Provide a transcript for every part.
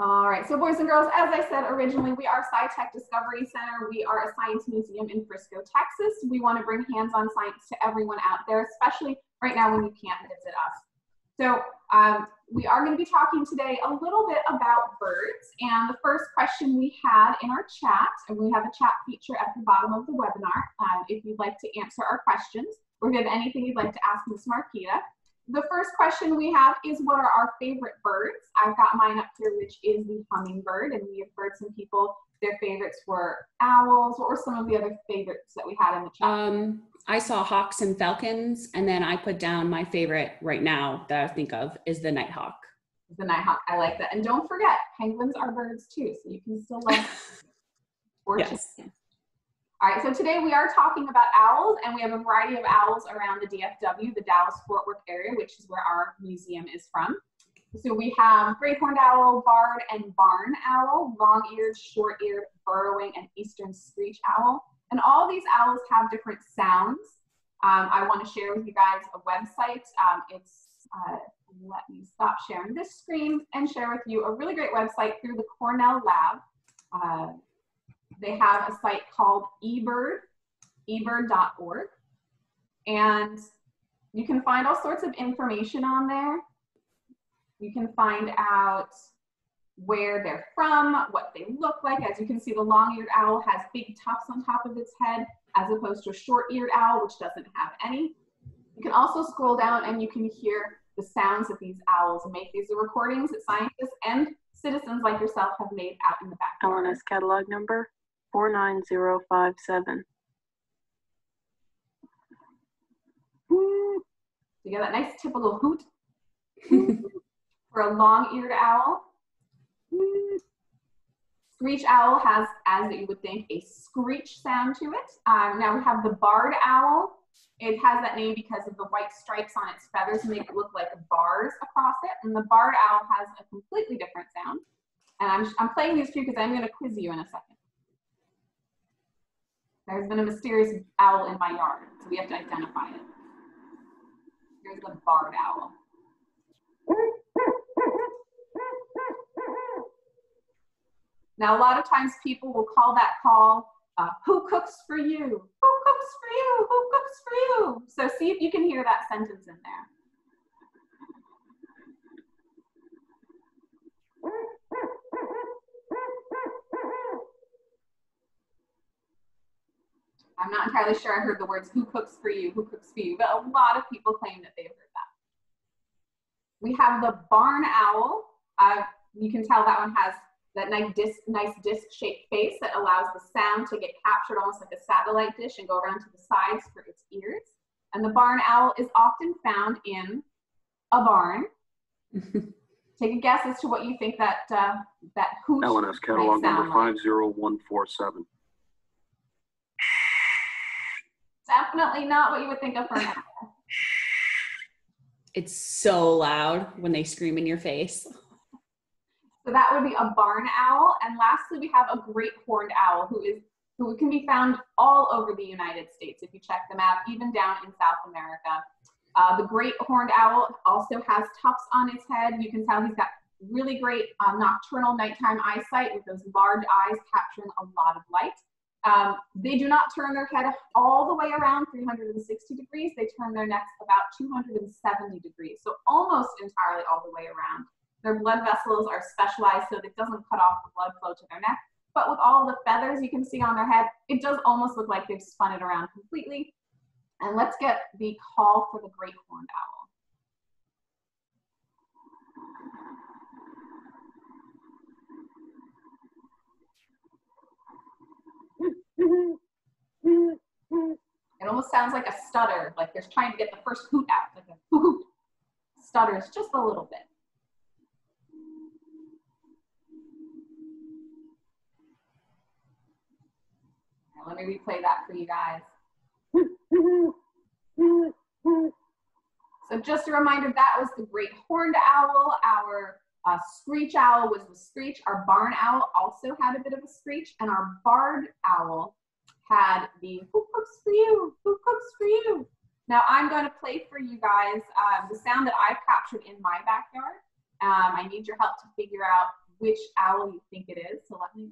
All right, so boys and girls, as I said originally, we are Sci-Tech Discovery Center. We are a science museum in Frisco, Texas. We want to bring hands-on science to everyone out there, especially right now when you can't visit us. So um, we are going to be talking today a little bit about birds. And the first question we had in our chat, and we have a chat feature at the bottom of the webinar, um, if you'd like to answer our questions, or if you have anything you'd like to ask Ms. Marquita the first question we have is what are our favorite birds? I've got mine up here, which is the hummingbird, and we have heard some people, their favorites were owls. What were some of the other favorites that we had in the chat? Um, I saw hawks and falcons, and then I put down my favorite right now that I think of is the nighthawk. The nighthawk, I like that. And don't forget, penguins are birds too, so you can still love yes. All right, so today we are talking about owls, and we have a variety of owls around the DFW, the Dallas-Fort Worth area, which is where our museum is from. So we have great horned owl, barred and barn owl, long-eared, short-eared, burrowing, and eastern screech owl. And all these owls have different sounds. Um, I want to share with you guys a website. Um, it's, uh, let me stop sharing this screen and share with you a really great website through the Cornell Lab. Uh, they have a site called eBird, ebird.org. And you can find all sorts of information on there. You can find out where they're from, what they look like. As you can see, the long-eared owl has big tufts on top of its head, as opposed to a short-eared owl, which doesn't have any. You can also scroll down and you can hear the sounds that these owls make. These are recordings that scientists and citizens like yourself have made out in the back. LNS catalog number 49057. You got that nice typical hoot for a long-eared owl. Screech owl has, as you would think, a screech sound to it. Um, now we have the barred owl. It has that name because of the white stripes on its feathers make it look like bars across it. And the barred owl has a completely different sound. And I'm, I'm playing these you because I'm going to quiz you in a second. There's been a mysterious owl in my yard, so we have to identify it. Here's the barred owl. Now, a lot of times people will call that call, uh, who cooks for you? Who cooks for you? Who cooks for you? So see if you can hear that sentence in there. I'm not entirely sure I heard the words who cooks for you, who cooks for you, but a lot of people claim that they've heard that. We have the barn owl. Uh, you can tell that one has that nice disc, nice disc-shaped face that allows the sound to get captured almost like a satellite dish and go around to the sides for its ears. And the barn owl is often found in a barn. Take a guess as to what you think that uh, that hooch LNS catalog number like. 50147. Definitely not what you would think of for an owl. It's so loud when they scream in your face. So that would be a barn owl. And lastly, we have a great horned owl who is who can be found all over the United States if you check the map, even down in South America. Uh, the great horned owl also has tufts on its head. You can tell he's got really great um, nocturnal nighttime eyesight with those large eyes capturing a lot of light. Um, they do not turn their head all the way around 360 degrees. They turn their necks about 270 degrees, so almost entirely all the way around. Their blood vessels are specialized so that it doesn't cut off the blood flow to their neck. But with all the feathers you can see on their head, it does almost look like they've spun it around completely. And let's get the call for the great horned owl. It almost sounds like a stutter, like they're trying to get the first hoot out, like a hoot. Stutters just a little bit. let me replay that for you guys. So just a reminder, that was the great horned owl. Our uh, screech owl was the screech. Our barn owl also had a bit of a screech. And our barred owl had the who cooks for you? Who cooks for you? Now I'm going to play for you guys um, the sound that I've captured in my backyard. Um, I need your help to figure out which owl you think it is. So let me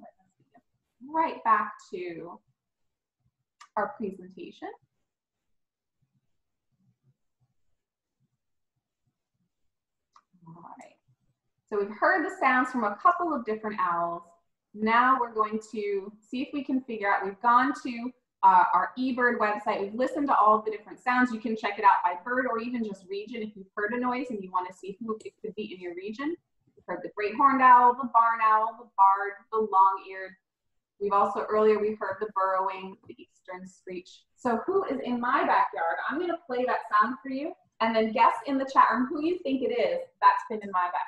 right back to our presentation. All right. So we've heard the sounds from a couple of different owls. Now we're going to see if we can figure out, we've gone to uh, our eBird website, we've listened to all of the different sounds. You can check it out by bird or even just region if you've heard a noise and you want to see who it could be in your region. We've heard the great horned owl, the barn owl, the barred, the long-eared. We've also, earlier we heard the burrowing, the eastern screech. So who is in my backyard? I'm gonna play that sound for you and then guess in the chat room who you think it is that's been in my backyard.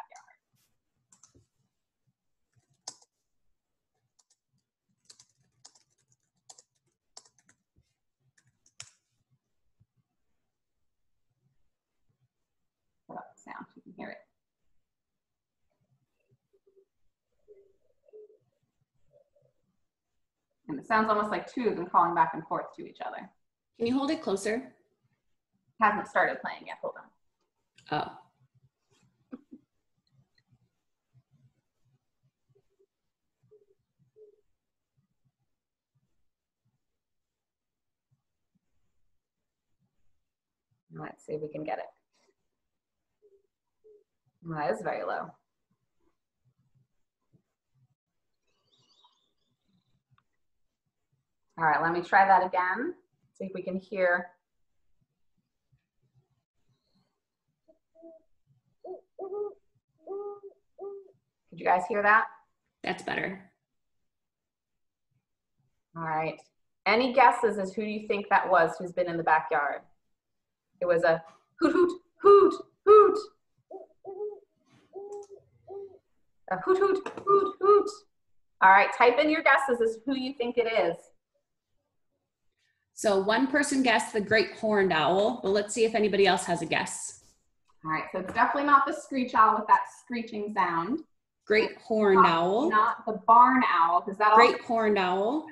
Put up the sound so you can hear it. And it sounds almost like two of them calling back and forth to each other. Can you hold it closer? Hasn't started playing yet. Hold on. Oh. Let's see if we can get it. Well, That is very low. All right, let me try that again. See if we can hear. Could you guys hear that? That's better. All right. Any guesses as who you think that was who's been in the backyard? It was a hoot, hoot, hoot, hoot. A hoot, hoot, hoot, hoot. All right, type in your guesses as who you think it is. So one person guessed the great horned owl, but let's see if anybody else has a guess. All right, so it's definitely not the screech owl with that screeching sound. Great horned Not- owl. Not the barn owl, because that Great horned owl.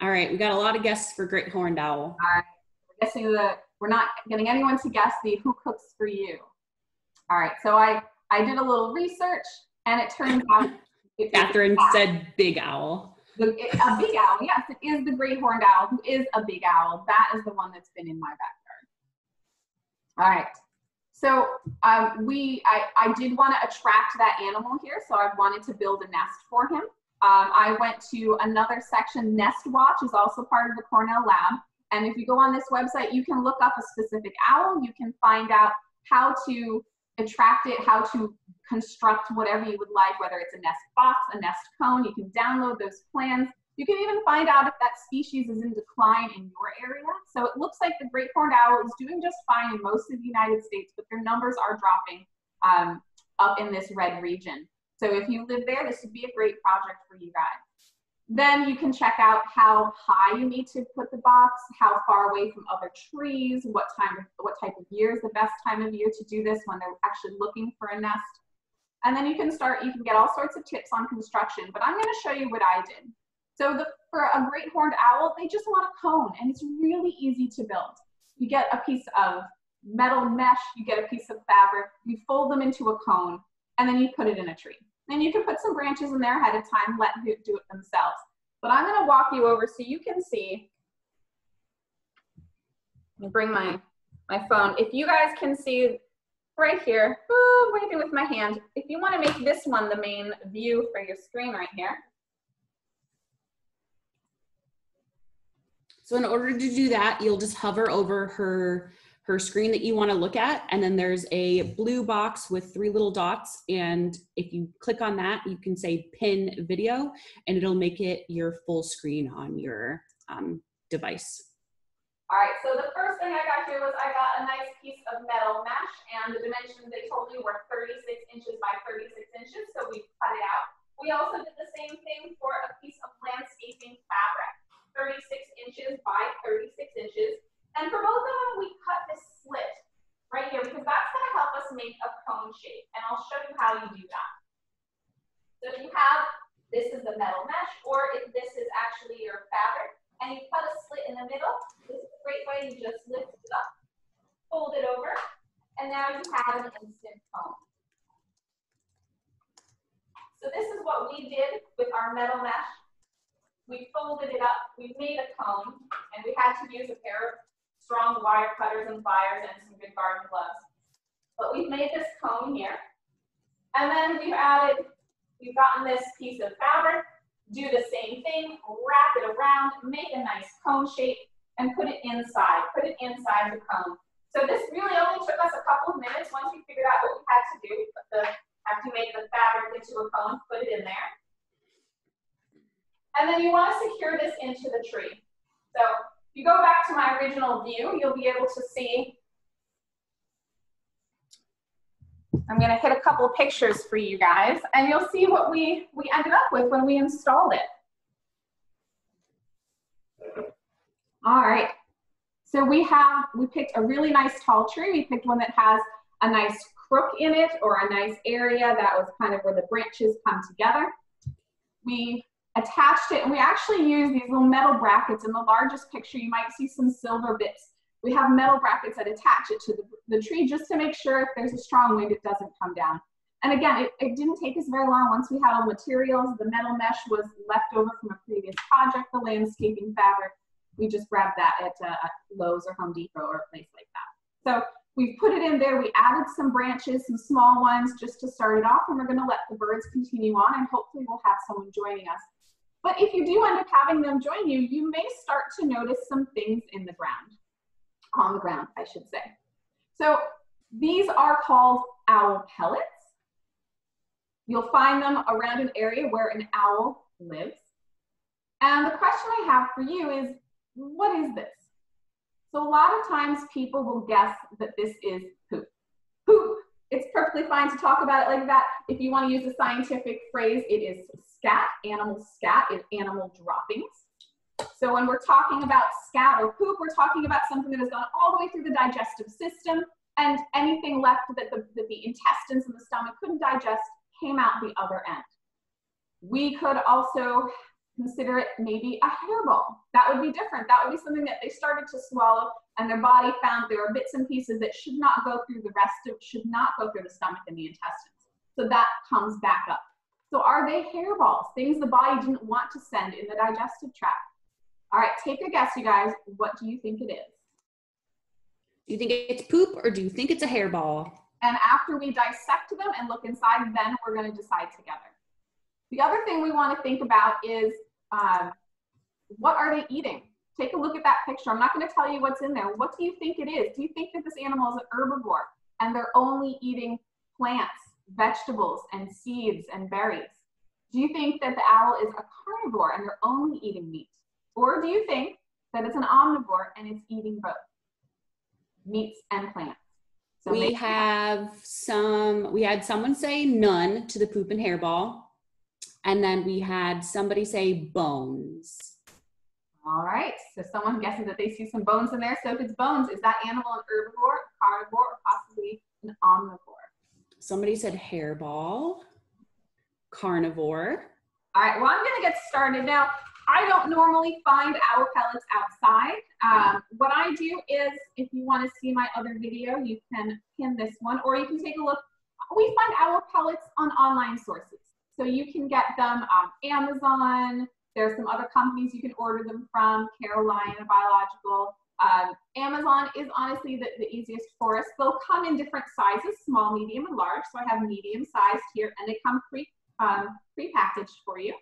All right, we got a lot of guesses for great horned owl. All right, we're guessing the, we're not getting anyone to guess the who cooks for you. All right, so I, I did a little research and it turns out. Catherine said big owl. The, a big owl, yes, it is the great horned owl who is a big owl. That is the one that's been in my backyard. All right. So um, we, I, I did want to attract that animal here, so I wanted to build a nest for him. Um, I went to another section. Nest Watch is also part of the Cornell Lab, and if you go on this website, you can look up a specific owl. You can find out how to attract it, how to construct whatever you would like, whether it's a nest box, a nest cone. You can download those plans. You can even find out if that species is in decline in your area. So it looks like the great horned owl is doing just fine in most of the United States, but their numbers are dropping um, up in this red region. So if you live there, this would be a great project for you guys. Then you can check out how high you need to put the box, how far away from other trees, what time, what type of year is the best time of year to do this when they're actually looking for a nest. And then you can start, you can get all sorts of tips on construction, but I'm gonna show you what I did. So the, for a great horned owl, they just want a cone and it's really easy to build. You get a piece of metal mesh, you get a piece of fabric, you fold them into a cone, and then you put it in a tree. And you can put some branches in there ahead of time, let them do it themselves. But I'm gonna walk you over so you can see. Let me bring my, my phone. If you guys can see right here, oh, I'm waving with my hand. If you wanna make this one the main view for your screen right here, So in order to do that, you'll just hover over her her screen that you want to look at, and then there's a blue box with three little dots. And if you click on that, you can say pin video, and it'll make it your full screen on your um, device. All right, so the first thing I got here was I got a nice piece of metal mesh and the dimensions they told me were 36 inches by 36 inches, so we cut it out. We also did the same thing for a piece of landscaping fabric, 36 inches by 36 inches. And for both of them, we cut this slit right here because that's gonna help us make a cone shape. And I'll show you how you do that. So if you have, this is the metal mesh, or if this is actually your fabric, and you cut a slit in the middle, this is a great way, you just lift it up, fold it over, and now you have an instant cone. So this is what we did with our metal mesh. We folded it up, we made a cone, and we had to use a pair of strong wire cutters and pliers and some good garden gloves. But we've made this cone here. And then we've added, we've gotten this piece of fabric, do the same thing, wrap it around, make a nice cone shape, and put it inside, put it inside the cone. So this really only took us a couple of minutes once we figured out what we had to do. Put the, have to make the fabric into a cone, put it in there. And then you want to secure this into the tree. So you go back to my original view, you'll be able to see. I'm going to hit a couple pictures for you guys, and you'll see what we, we ended up with when we installed it. All right. So we have, we picked a really nice tall tree. We picked one that has a nice crook in it or a nice area that was kind of where the branches come together. We attached it, and we actually use these little metal brackets. In the largest picture, you might see some silver bits. We have metal brackets that attach it to the, the tree just to make sure if there's a strong wind, it doesn't come down. And again, it, it didn't take us very long. Once we had all the materials, the metal mesh was left over from a previous project, the landscaping fabric. We just grabbed that at, uh, at Lowe's or Home Depot or a place like that. So we put it in there. We added some branches, some small ones just to start it off, and we're going to let the birds continue on, and hopefully we'll have someone joining us but if you do end up having them join you, you may start to notice some things in the ground, on the ground, I should say. So these are called owl pellets. You'll find them around an area where an owl lives. And the question I have for you is, what is this? So a lot of times people will guess that this is poop. It's perfectly fine to talk about it like that. If you want to use a scientific phrase, it is scat, animal scat is animal droppings. So when we're talking about scat or poop, we're talking about something that has gone all the way through the digestive system and anything left that the, that the intestines and the stomach couldn't digest came out the other end. We could also consider it maybe a hairball. That would be different. That would be something that they started to swallow and their body found there were bits and pieces that should not go through the rest of, should not go through the stomach and the intestines. So that comes back up. So are they hairballs, things the body didn't want to send in the digestive tract? All right, take a guess, you guys. What do you think it is? Do you think it's poop or do you think it's a hairball? And after we dissect them and look inside, then we're going to decide together. The other thing we want to think about is um, what are they eating? Take a look at that picture. I'm not going to tell you what's in there. What do you think it is? Do you think that this animal is an herbivore and they're only eating plants vegetables and seeds and berries? Do you think that the owl is a carnivore and they're only eating meat? Or do you think that it's an omnivore and it's eating both meats and plants? So we have some, we had someone say none to the poop and hairball. And then we had somebody say bones. All right, so someone guesses that they see some bones in there. So if it's bones, is that animal an herbivore, carnivore, or possibly an omnivore? Somebody said hairball, carnivore. All right, well, I'm going to get started now. I don't normally find owl pellets outside. Um, what I do is, if you want to see my other video, you can pin this one, or you can take a look. We find owl pellets on online sources. So you can get them on Amazon. There's some other companies you can order them from, Carolina Biological. Um, Amazon is honestly the, the easiest for us. They'll come in different sizes, small, medium, and large. So I have medium sized here, and they come pre, um, pre-packaged for you.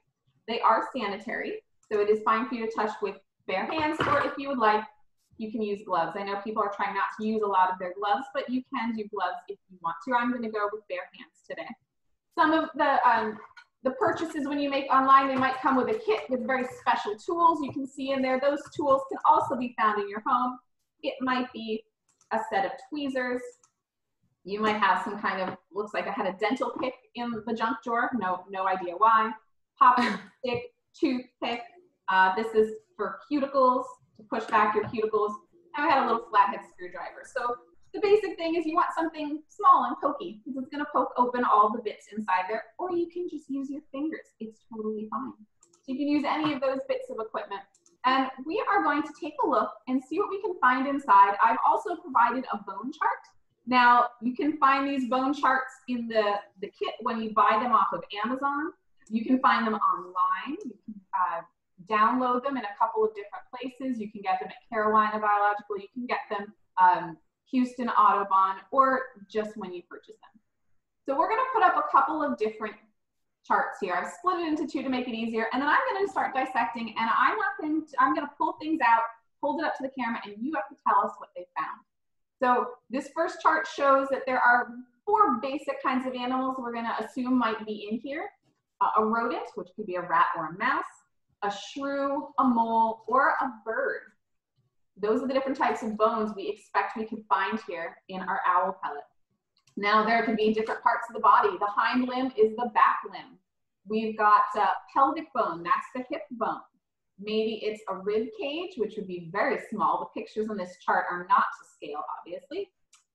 They are sanitary, so it is fine for you to touch with bare hands, or if you would like, you can use gloves. I know people are trying not to use a lot of their gloves, but you can do gloves if you want to. I'm gonna go with bare hands today. Some of the um, the purchases when you make online, they might come with a kit with very special tools you can see in there. Those tools can also be found in your home. It might be a set of tweezers. You might have some kind of, looks like I had a dental pick in the junk drawer. No, no idea why. Pop stick, toothpick. Uh, this is for cuticles, to push back your cuticles. And I had a little flathead screwdriver. So the basic thing is you want something small and pokey because it's going to poke open all the bits inside there, or you can just use your fingers. It's totally fine. So you can use any of those bits of equipment. And we are going to take a look and see what we can find inside. I've also provided a bone chart. Now, you can find these bone charts in the, the kit when you buy them off of Amazon. You can find them online. You can uh, download them in a couple of different places. You can get them at Carolina Biological. You can get them um, Houston Audubon or just when you purchase them. So we're going to put up a couple of different charts here. I've split it into two to make it easier. And then I'm going to start dissecting and I'm not going to, I'm to pull things out, hold it up to the camera, and you have to tell us what they found. So this first chart shows that there are four basic kinds of animals we're going to assume might be in here. Uh, a rodent, which could be a rat or a mouse, a shrew, a mole, or a bird. Those are the different types of bones we expect we can find here in our owl pellet. Now there can be different parts of the body. The hind limb is the back limb. We've got uh, pelvic bone, that's the hip bone. Maybe it's a rib cage, which would be very small. The pictures on this chart are not to scale, obviously.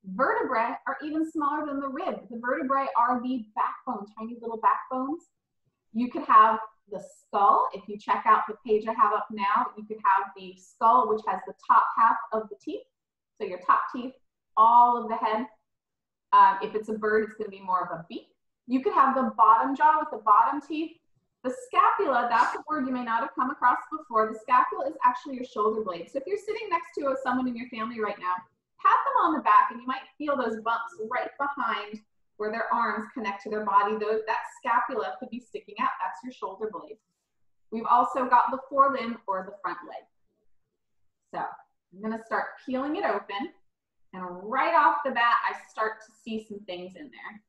Vertebrae are even smaller than the rib. The vertebrae are the backbone, tiny little backbones. You could have the skull. If you check out the page I have up now, you could have the skull, which has the top half of the teeth. So your top teeth, all of the head. Um, if it's a bird, it's going to be more of a beak. You could have the bottom jaw with the bottom teeth. The scapula, that's a word you may not have come across before. The scapula is actually your shoulder blade. So if you're sitting next to someone in your family right now, pat them on the back and you might feel those bumps right behind where their arms connect to their body. Those, that scapula could be sticking out. That's your shoulder blade. We've also got the forelimb or the front leg. So I'm gonna start peeling it open. And right off the bat, I start to see some things in there.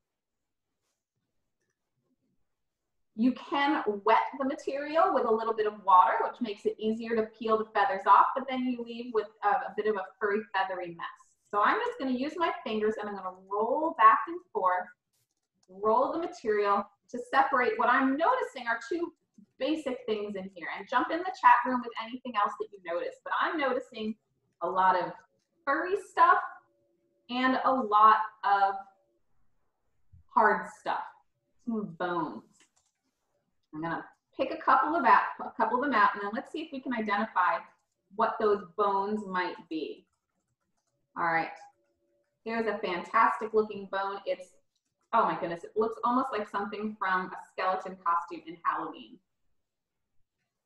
You can wet the material with a little bit of water, which makes it easier to peel the feathers off, but then you leave with a, a bit of a furry, feathery mess. So I'm just gonna use my fingers and I'm gonna roll back and forth, roll the material to separate what I'm noticing are two basic things in here and jump in the chat room with anything else that you notice. But I'm noticing a lot of furry stuff and a lot of hard stuff, some bones. I'm gonna pick a couple of out, a couple of them out, and then let's see if we can identify what those bones might be. All right, here's a fantastic looking bone. It's, oh my goodness, it looks almost like something from a skeleton costume in Halloween.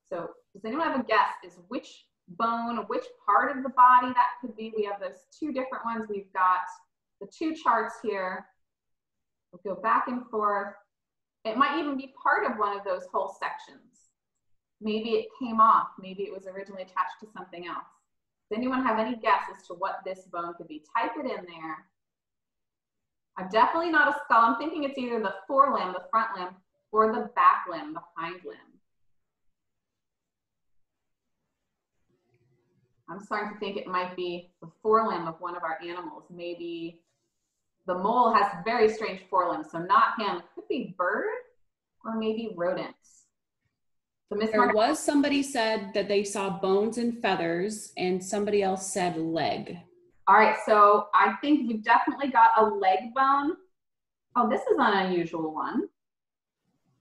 So does anyone have a guess is which bone, which part of the body that could be? We have those two different ones. We've got the two charts here. We'll go back and forth. It might even be part of one of those whole sections. Maybe it came off. Maybe it was originally attached to something else. Does anyone have any guess as to what this bone could be? Type it in there. I'm definitely not a skull. I'm thinking it's either the forelimb, the front limb, or the back limb, the hind limb. I'm starting to think it might be the forelimb of one of our animals. Maybe the mole has very strange forelimbs, so not him. Could be bird or maybe rodents. So Miss There was somebody said that they saw bones and feathers, and somebody else said leg. All right, so I think we've definitely got a leg bone. Oh, this is an unusual one.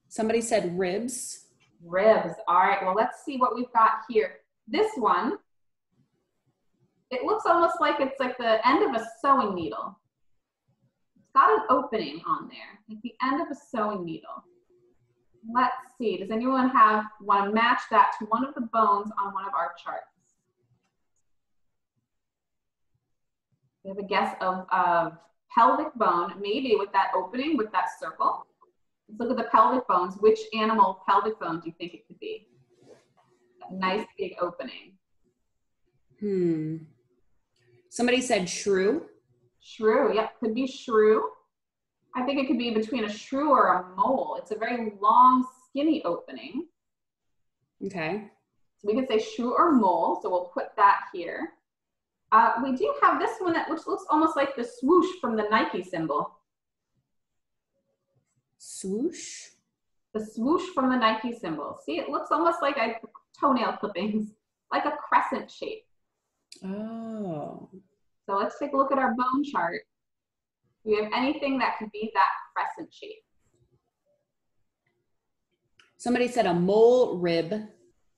Somebody said ribs. Ribs. All right, well, let's see what we've got here. This one, it looks almost like it's like the end of a sewing needle. It's got an opening on there, like the end of a sewing needle. Let's see, does anyone have, want to match that to one of the bones on one of our charts? We have a guess of, of pelvic bone, maybe with that opening, with that circle. Let's look at the pelvic bones. Which animal pelvic bone do you think it could be? A nice big opening. Hmm. Somebody said shrew. Shrew, yep, could be shrew. I think it could be between a shrew or a mole. It's a very long, skinny opening. Okay. So we could say shrew or mole, so we'll put that here. Uh, we do have this one that which looks almost like the swoosh from the Nike symbol. Swoosh? The swoosh from the Nike symbol. See, it looks almost like a toenail clippings, like a crescent shape. Oh. So let's take a look at our bone chart. Do we have anything that could be that crescent shape? Somebody said a mole rib.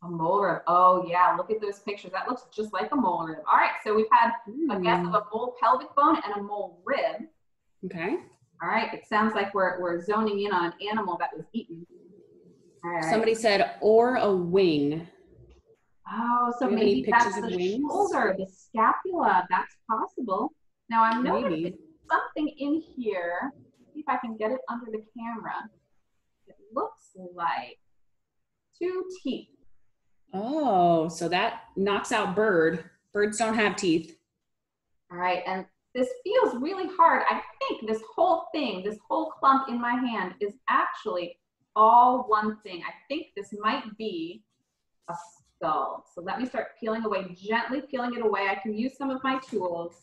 A mole rib. Oh yeah, look at those pictures. That looks just like a mole rib. All right, so we've had a guess of Hmm. a mole pelvic bone and a mole rib. Okay. All right, it sounds like we're, we're zoning in on an animal that was eaten. Right. Somebody said, or a wing. Oh, so Do you have any maybe that's the wings? shoulder, the scapula. That's possible. Now I'm noticing Maybe. Something in here. See if I can get it under the camera. It looks like two teeth. Oh, so that knocks out bird. Birds don't have teeth. All right, and this feels really hard. I think this whole thing, this whole clump in my hand is actually all one thing. I think this might be a skull. So let me start peeling away, gently peeling it away. I can use some of my tools.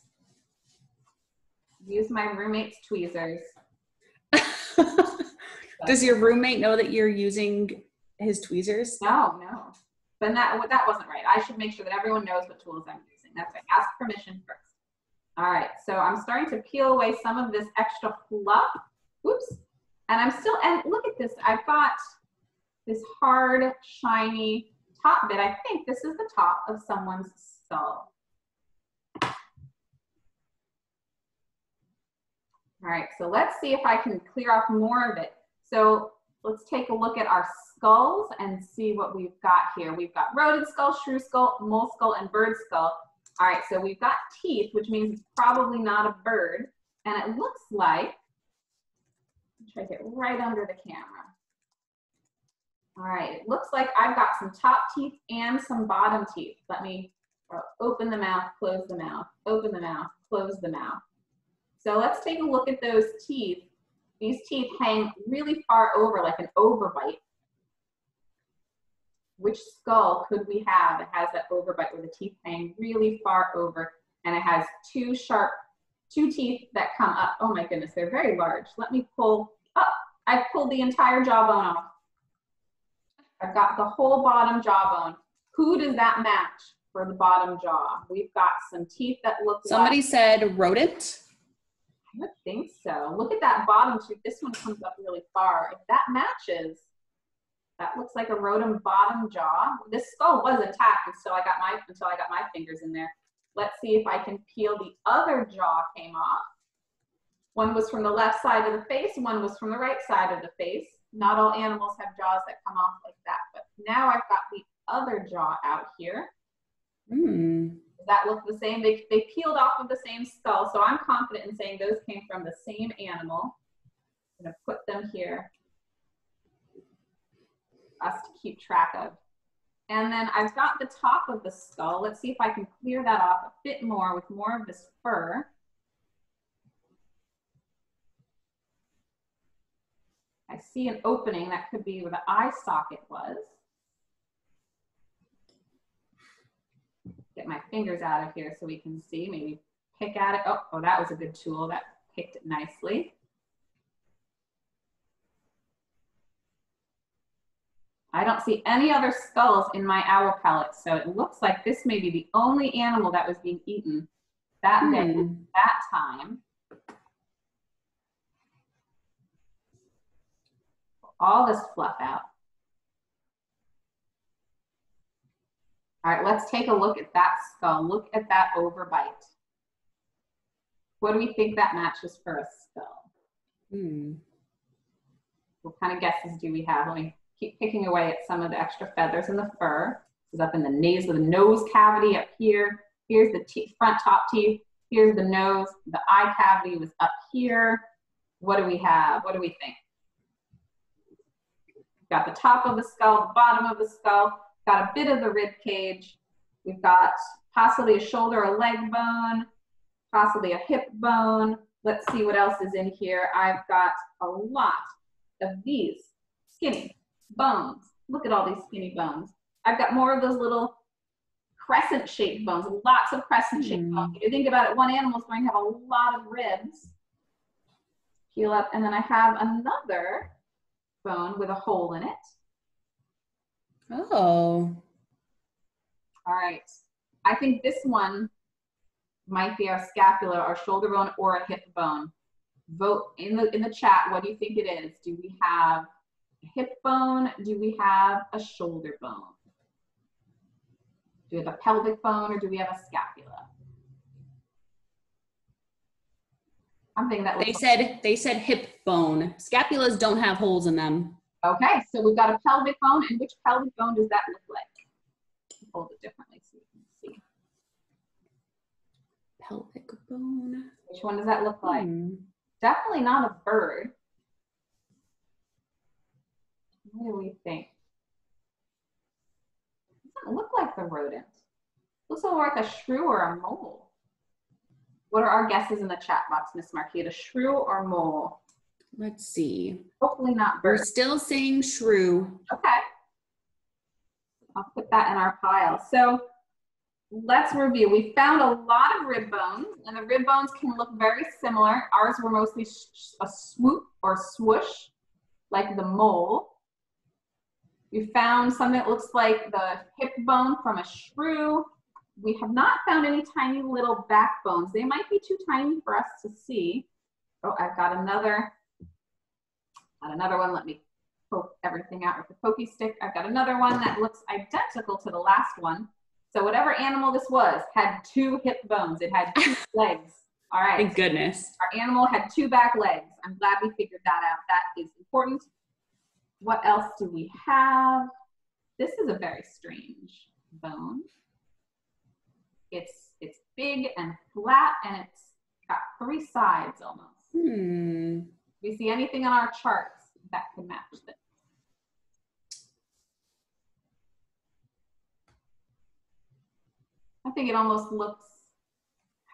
Use my roommate's tweezers. Does your roommate know that you're using his tweezers? No, no. But that, that wasn't right. I should make sure that everyone knows what tools I'm using. That's right. Ask permission first. All right, so I'm starting to peel away some of this extra fluff. Whoops. And I'm still, and look at this. I've got this hard, shiny top bit. I think this is the top of someone's skull. All right, so let's see if I can clear off more of it. So let's take a look at our skulls and see what we've got here. We've got rodent skull, shrew skull, mole skull, and bird skull. All right, so we've got teeth, which means it's probably not a bird. And it looks like, try to get right under the camera. All right, it looks like I've got some top teeth and some bottom teeth. Let me uh, open the mouth, close the mouth, open the mouth, close the mouth. So let's take a look at those teeth. These teeth hang really far over like an overbite. Which skull could we have that has that overbite where the teeth hang really far over and it has two sharp, two teeth that come up. Oh my goodness, they're very large. Let me pull up. I've pulled the entire jawbone off. I've got the whole bottom jawbone. Who does that match for the bottom jaw? We've got some teeth that look Somebody like said rodent. I would think so. Look at that bottom tooth. This one comes up really far. If that matches, that looks like a rodent bottom jaw. This skull was intact until I got my until I got my fingers in there. Let's see if I can peel the other jaw came off. One was from the left side of the face, one was from the right side of the face. Not all animals have jaws that come off like that, but now I've got the other jaw out here. Hmm. That look the same? They, they peeled off of the same skull, so I'm confident in saying those came from the same animal. I'm gonna put them here us to keep track of. And then I've got the top of the skull. Let's see if I can clear that off a bit more with more of this fur. I see an opening that could be where the eye socket was. Get my fingers out of here so we can see, maybe pick at it. Oh, oh, that was a good tool. That picked it nicely. I don't see any other skulls in my owl pellet, so it looks like this may be the only animal that was being eaten that day, Hmm. that time. All this fluff out. All right, let's take a look at that skull. Look at that overbite. What do we think that matches for a skull? Hmm. What kind of guesses do we have? Let me keep picking away at some of the extra feathers in the fur. This is up in the nose, of the nose cavity up here. Here's the teeth, front top teeth. Here's the nose. The eye cavity was up here. What do we have? What do we think? Got the top of the skull, the bottom of the skull, got a bit of the rib cage. We've got possibly a shoulder or leg bone, possibly a hip bone. Let's see what else is in here. I've got a lot of these skinny bones. Look at all these skinny bones. I've got more of those little crescent shaped bones, lots of crescent shaped Hmm. bones. If you think about it, one animal is going to have a lot of ribs. Peel up, and then I have another bone with a hole in it. Oh. All right. I think this one might be our scapula, our shoulder bone, or a hip bone. Vote in the in the chat. What do you think it is? Do we have a hip bone? Do we have a shoulder bone? Do we have a pelvic bone or do we have a scapula? I'm thinking that They said they said hip bone. Scapulas don't have holes in them. Okay. So we've got a pelvic bone, and which pelvic bone does that look like? Hold it differently so you can see. Pelvic bone. Which one does that look like? Hmm. Definitely not a bird. What do we think? Doesn't look like the rodent. Looks more like a shrew or a mole. What are our guesses in the chat box, Miss Marquita? Shrew or mole? Let's see. Hopefully not We're still saying shrew. Okay. I'll put that in our pile. So let's review. We found a lot of rib bones, and the rib bones can look very similar. Ours were mostly a swoop or swoosh, like the mole. We found something that looks like the hip bone from a shrew. We have not found any tiny little backbones. They might be too tiny for us to see. Oh, I've got another, got another one. Let me poke everything out with the pokey stick. I've got another one that looks identical to the last one. So whatever animal this was had two hip bones. It had two legs. All right. Thank goodness. Our animal had two back legs. I'm glad we figured that out. That is important. What else do we have? This is a very strange bone. It's it's big and flat and it's got three sides almost. Hmm. Do we see anything on our charts that can match this? I think it almost looks,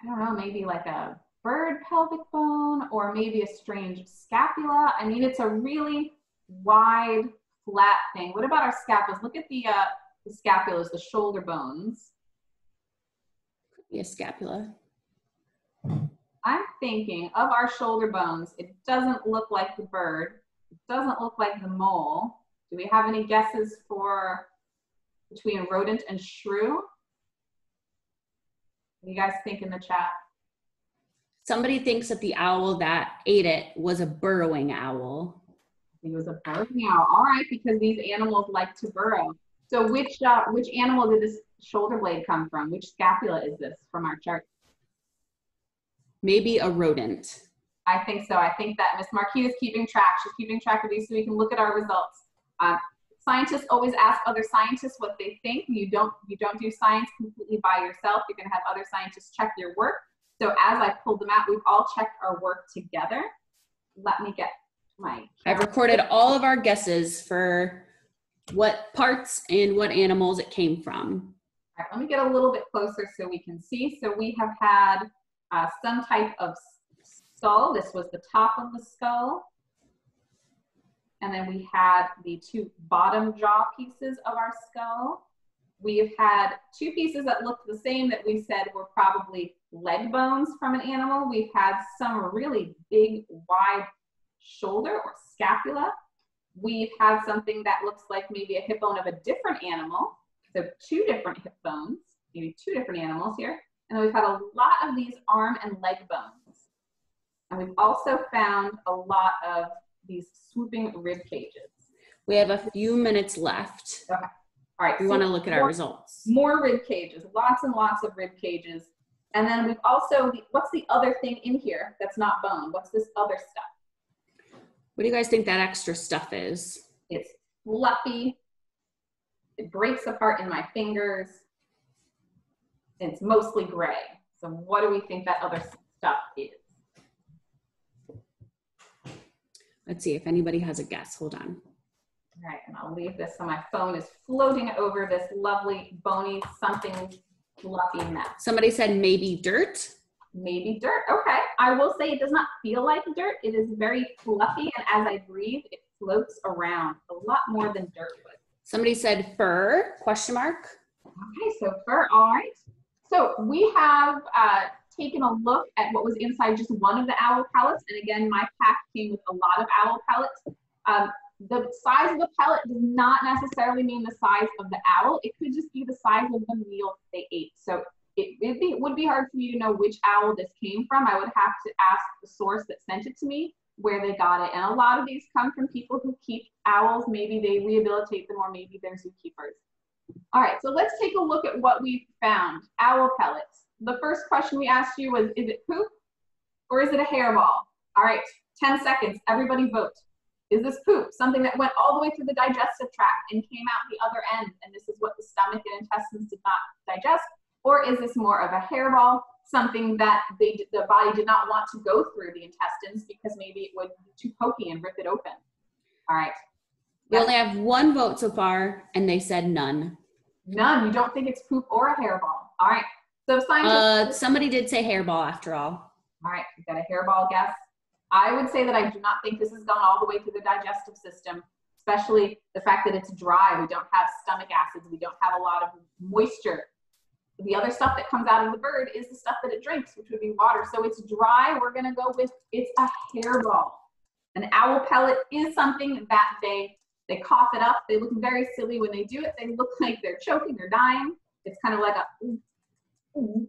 I don't know, maybe like a bird pelvic bone or maybe a strange scapula. I mean, it's a really wide, flat thing. What about our scapulas? Look at the, uh, the scapulas, the shoulder bones. Be a scapula. I'm thinking of our shoulder bones, it doesn't look like the bird. It doesn't look like the mole. Do we have any guesses for between rodent and shrew? What do you guys think in the chat? Somebody thinks that the owl that ate it was a burrowing owl. I think It was a burrowing owl. All right, because these animals like to burrow. So which uh, which animal did this shoulder blade come from? Which scapula is this from our chart? Maybe a rodent. I think so. I think that Miss Marquis is keeping track. She's keeping track of these so we can look at our results. Um, scientists always ask other scientists what they think. You don't you don't do science completely by yourself. You're going to have other scientists check your work. So as I pulled them out, we've all checked our work together. Let me get my. I've recorded all of our guesses for what parts and what animals it came from. All right, let me get a little bit closer so we can see. So we have had uh, some type of skull. This was the top of the skull. And then we had the two bottom jaw pieces of our skull. We've had two pieces that looked the same that we said were probably leg bones from an animal. We've had some really big, wide shoulder or scapula. We've had something that looks like maybe a hip bone of a different animal. So two different hip bones, maybe two different animals here. And then we've had a lot of these arm and leg bones. And we've also found a lot of these swooping rib cages. We have a few minutes left. Okay. All right, We so want to look at our results. more rib cages, lots and lots of rib cages. And then we've also, what's the other thing in here that's not bone? What's this other stuff? What do you guys think that extra stuff is? It's fluffy. It breaks apart in my fingers. It's mostly gray. So what do we think that other stuff is? Let's see if anybody has a guess. Hold on. All right, and I'll leave this so my phone is floating over this lovely bony something fluffy mess. Somebody said maybe dirt. Maybe dirt. Okay. I will say it does not feel like dirt. It is very fluffy, and as I breathe, it floats around a lot more than dirt would. Somebody said fur, question mark. Okay, so fur. All right. So we have uh, taken a look at what was inside just one of the owl pellets, and again, my pack came with a lot of owl pellets. Um, the size of the pellet does not necessarily mean the size of the owl. It could just be the size of the meal they ate. So it be, would be hard for me to know which owl this came from. I would have to ask the source that sent it to me where they got it. And a lot of these come from people who keep owls. Maybe they rehabilitate them or maybe they're zookeepers. All right, so let's take a look at what we found. Owl pellets. The first question we asked you was, is it poop or is it a hairball? All right, 10 seconds, everybody vote. Is this poop, something that went all the way through the digestive tract and came out the other end, and this is what the stomach and intestines did not digest? Or is this more of a hairball, something that they, the body did not want to go through the intestines because maybe it would be too pokey and rip it open? All right, We only have one vote so far, and they said none. none. You don't think it's poop or a hairball. All right, so scientists. Uh, somebody did say hairball after all. All right, we've got a hairball guess. I would say that I do not think this has gone all the way through the digestive system, especially the fact that it's dry. We don't have stomach acids. We don't have a lot of moisture. The other stuff that comes out of the bird is the stuff that it drinks, which would be water. So it's dry. We're going to go with it's a hairball. An owl pellet is something that they they cough it up. They look very silly when they do it. They look like they're choking or dying. It's kind of like a ooh, ooh,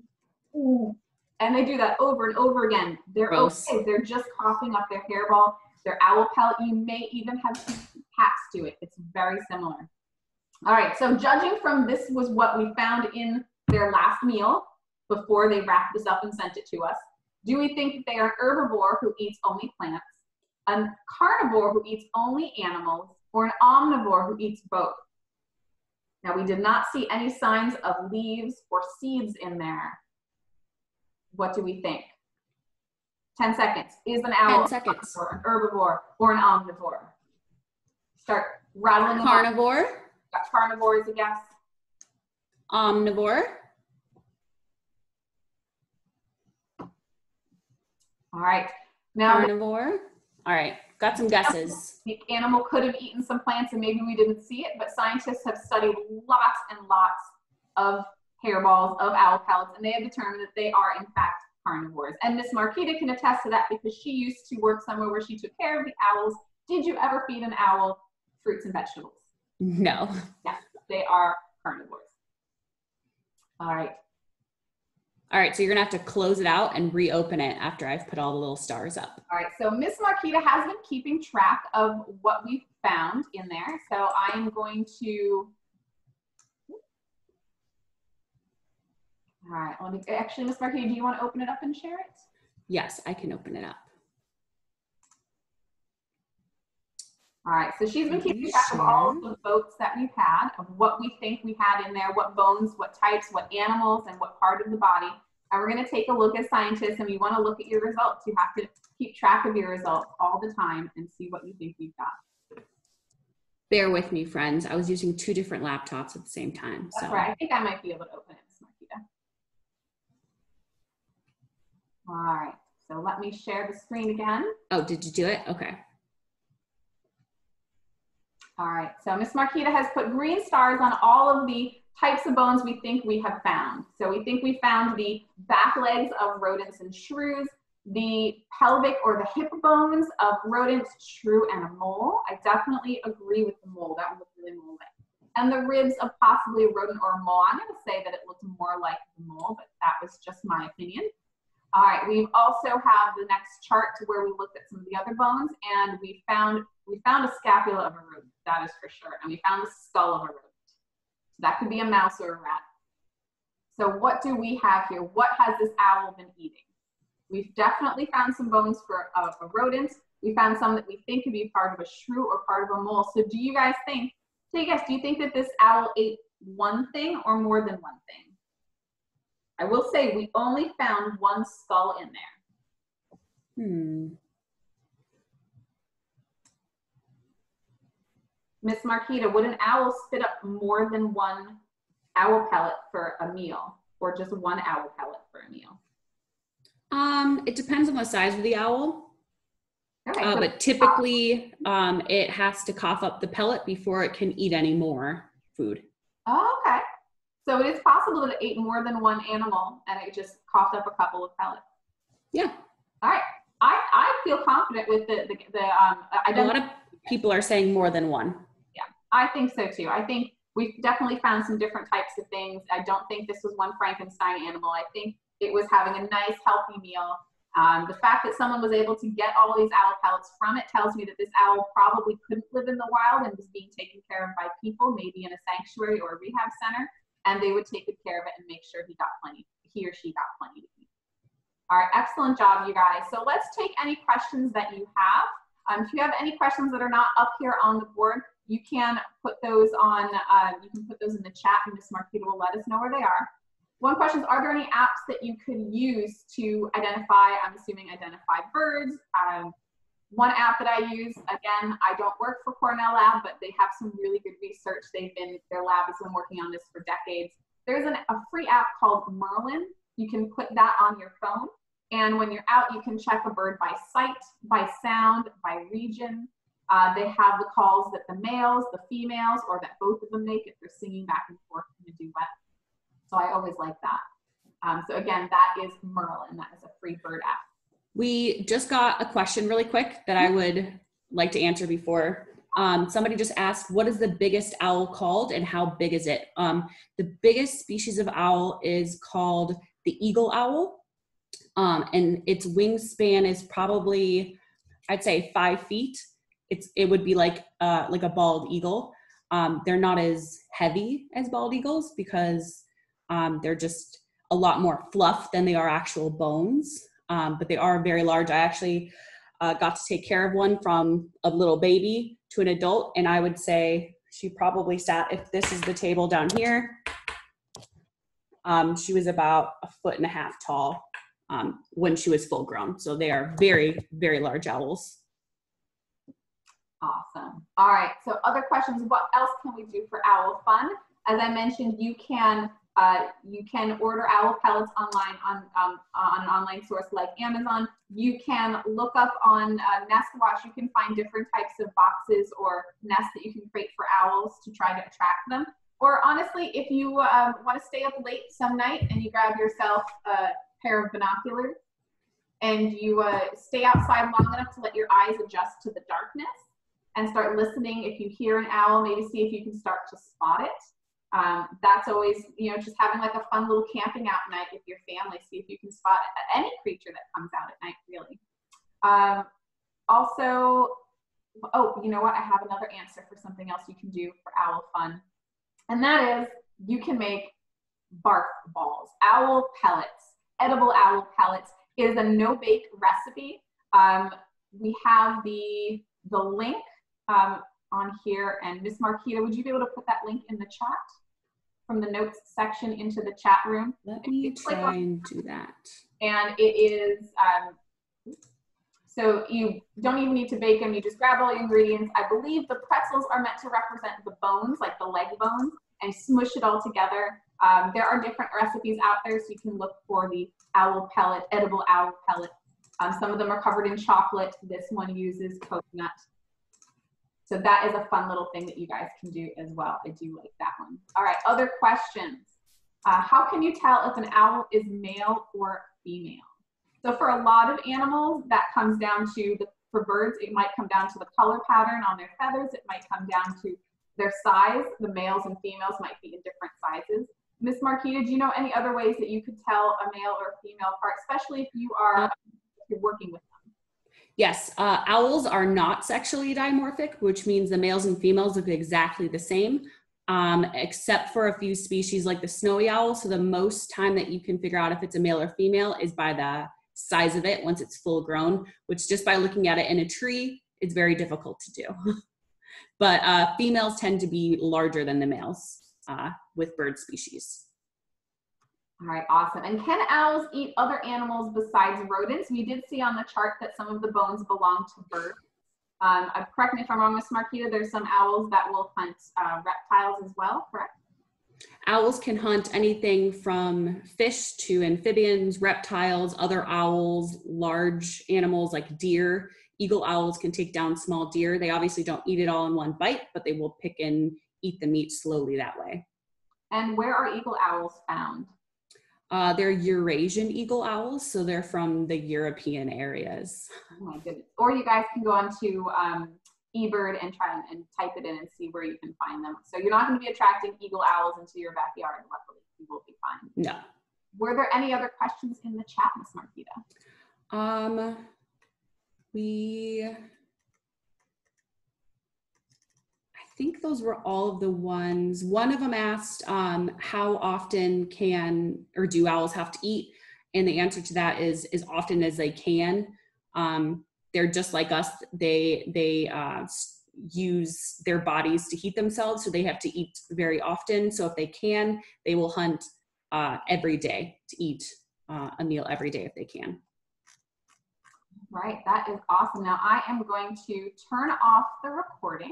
ooh. And they do that over and over again. They're Gross. okay. They're just coughing up their hairball. Their owl pellet, you may even have cats do it. It's very similar. All right, so judging from this was what we found in their last meal before they wrapped this up and sent it to us. Do we think that they are an herbivore who eats only plants, a carnivore who eats only animals, or an omnivore who eats both? Now, we did not see any signs of leaves or seeds in there. What do we think? 10 seconds. Is an owl 10 seconds. or an herbivore or an omnivore? Start rattling. Carnivore, Got carnivore as a guess. omnivore, All right. Now, carnivore. All right, got some guesses. the animal could have eaten some plants and maybe we didn't see it, but scientists have studied lots and lots of hairballs, of owl pellets, and they have determined that they are, in fact, carnivores. And Miss Marquita can attest to that because she used to work somewhere where she took care of the owls. Did you ever feed an owl fruits and vegetables? No. They are carnivores. All right. All right, so you're gonna have to close it out and reopen it after I've put all the little stars up. All right, so Miss Marquita has been keeping track of what we found in there. So I am going to. All right, let me, actually, Miss Marquita, do you want to open it up and share it? Yes, I can open it up. All right, so she's been keeping track of all of the votes that we've had, of what we think we had in there, what bones, what types, what animals, and what part of the body. And we're gonna take a look as scientists and we wanna look at your results. You have to keep track of your results all the time and see what you think you've got. Bear with me, friends. I was using two different laptops at the same time. That's So right, I think I might be able to open it, Miss Marquita. All right, so let me share the screen again. oh, did you do it? Okay. All right, so Miss Marquita has put green stars on all of the types of bones we think we have found. So we think we found the back legs of rodents and shrews, the pelvic or the hip bones of rodents, shrew, and a mole. I definitely agree with the mole. That one really mole-like. And the ribs of possibly a rodent or a mole. I'm gonna say that it looked more like the mole, but that was just my opinion. All right, we also have the next chart to where we looked at some of the other bones and we found we found a scapula of a rodent, that is for sure. And we found the skull of a rodent. So that could be a mouse or a rat. So what do we have here? What has this owl been eating? We've definitely found some bones for a, a rodent. We found some that we think could be part of a shrew or part of a mole. So do you guys think, take a guess, do you think that this owl ate one thing or more than one thing? I will say we only found one skull in there. Hmm. Miss Marquita, would an owl spit up more than one owl pellet for a meal or just one owl pellet for a meal? Um, it depends on the size of the owl, Okay, uh, so- but typically um, it has to cough up the pellet before it can eat any more food. oh, okay. So it is possible that it ate more than one animal and it just coughed up a couple of pellets. Yeah, All right. I, I feel confident with the, the, the um, I a don't lot of people are saying more than one. Yeah, I think so too. I think we've definitely found some different types of things. I don't think this was one Frankenstein animal. I think it was having a nice, healthy meal. Um, the fact that someone was able to get all these owl pellets from it tells me that this owl probably couldn't live in the wild and was being taken care of by people, maybe in a sanctuary or a rehab center, and they would take good care of it and make sure he got plenty, he or she got plenty to eat. All right, excellent job, you guys. So let's take any questions that you have. Um, if you have any questions that are not up here on the board, you can put those on, uh, you can put those in the chat and Ms. Marquita will let us know where they are. One question is, are there any apps that you could use to identify, I'm assuming identify birds? Um, one app that I use, again, I don't work for Cornell Lab, but they have some really good research. They've been, their lab has been working on this for decades. There's an, a free app called Merlin. You can put that on your phone. And when you're out, you can check a bird by sight, by sound, by region. Uh, they have the calls that the males, the females, or that both of them make if they're singing back and forth in a duet. So I always like that. Um, so again, that is Merlin. That is a free bird app. We just got a question really quick that I would like to answer before. Um, somebody just asked, what is the biggest owl called and how big is it? Um, the biggest species of owl is called the eagle owl. Um, and its wingspan is probably, I'd say five feet. It's, it would be like, uh, like a bald eagle. Um, they're not as heavy as bald eagles because um, they're just a lot more fluff than they are actual bones, um, but they are very large. I actually uh, got to take care of one from a little baby to an adult, and I would say she probably sat, if this is the table down here, um, she was about a foot and a half tall um, when she was full grown. So they are very, very large owls. Awesome. All right. So other questions. What else can we do for owl fun? As I mentioned, you can uh, you can order owl pellets online on um, on an online source like Amazon. You can look up on uh, Nest. You can find different types of boxes or nests that you can create for owls to try to attract them. Or honestly, if you um, want to stay up late some night and you grab yourself a pair of binoculars and you uh, stay outside long enough to let your eyes adjust to the darkness and start listening. If you hear an owl, maybe see if you can start to spot it. Um, that's always, you know, just having like a fun little camping out night with your family. See if you can spot any creature that comes out at night, really. Um, also, oh, you know what? I have another answer for something else you can do for owl fun. And that is you can make barf balls, owl pellets, edible owl pellets. It is a no-bake recipe. Um, we have the, the link um, on here. And Miss Marquita, would you be able to put that link in the chat from the notes section into the chat room? Let me try and do that. And it is, um, so you don't even need to bake them. You just grab all the ingredients. I believe the pretzels are meant to represent the bones, like the leg bones, and smush it all together. Um, there are different recipes out there, so you can look for the owl pellet, edible owl pellet. Um, some of them are covered in chocolate. This one uses coconut. So that is a fun little thing that you guys can do as well. I do like that one. All right, other questions. Uh, how can you tell if an owl is male or female? So for a lot of animals, that comes down to, the, for birds, it might come down to the color pattern on their feathers. It might come down to their size. The males and females might be in different sizes. Miss Marquita, do you know any other ways that you could tell a male or female part, especially if you are if you're working with? Yes, uh, owls are not sexually dimorphic, which means the males and females look exactly the same, um, except for a few species like the snowy owl. So the most time that you can figure out if it's a male or female is by the size of it once it's full grown, which just by looking at it in a tree, it's very difficult to do. but uh, females tend to be larger than the males uh, with bird species. All right, awesome. And can owls eat other animals besides rodents? We did see on the chart that some of the bones belong to birds. Um, uh, correct me if I'm wrong, Miss Marquita, there's some owls that will hunt uh, reptiles as well, correct? Owls can hunt anything from fish to amphibians, reptiles, other owls, large animals like deer. Eagle owls can take down small deer. They obviously don't eat it all in one bite, but they will pick and eat the meat slowly that way. And where are eagle owls found? Uh, they're Eurasian eagle owls, so they're from the European areas. Oh my goodness. Or you guys can go onto um, eBird and try and, and, type it in and see where you can find them. So you're not going to be attracting eagle owls into your backyard, luckily. You will be fine. No. Were there any other questions in the chat, Ms. Marquita? Um, we, I think those were all of the ones. One of them asked, um, how often can or do owls have to eat? And the answer to that is as often as they can. Um, they're just like us. They they uh, use their bodies to heat themselves, so they have to eat very often. So if they can, they will hunt uh, every day to eat uh, a meal every day if they can. Right, that is awesome. Now I am going to turn off the recording